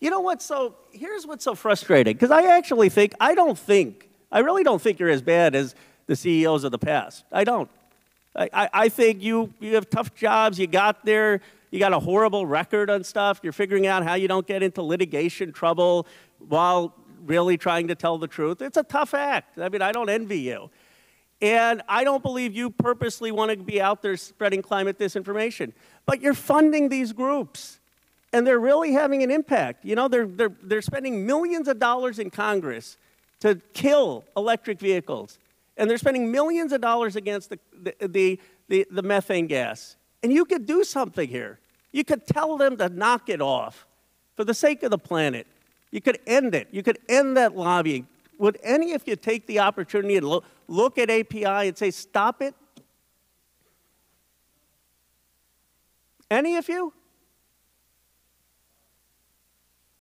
You know what's so, here's what's so frustrating, because I actually think, I don't think, I really don't think you're as bad as the CEOs of the past. I don't. I, I, I think you, you have tough jobs, you got there, you got a horrible record on stuff, you're figuring out how you don't get into litigation trouble while really trying to tell the truth. It's a tough act. I mean, I don't envy you. And I don't believe you purposely want to be out there spreading climate disinformation. But you're funding these groups and they're really having an impact. You know, they're, they're, they're spending millions of dollars in Congress to kill electric vehicles, and they're spending millions of dollars against the, the, the, the, the methane gas. And you could do something here. You could tell them to knock it off for the sake of the planet. You could end it. You could end that lobbying. Would any of you take the opportunity to look, look at API and say, stop it? Any of you?